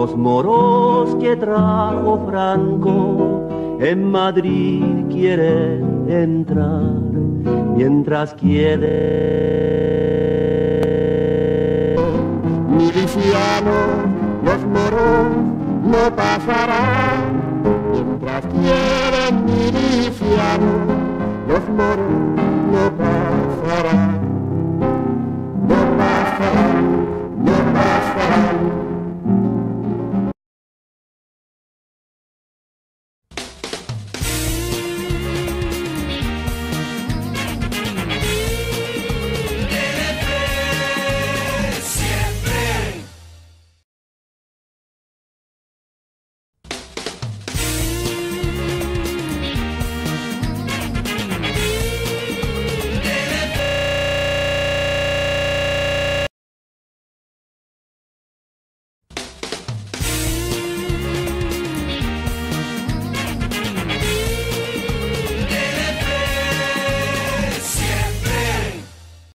Los moros que trajo Franco en Madrid quieren entrar mientras quiere. Miliciano los moros no pasarán mientras quieren miliciano los moros no pasarán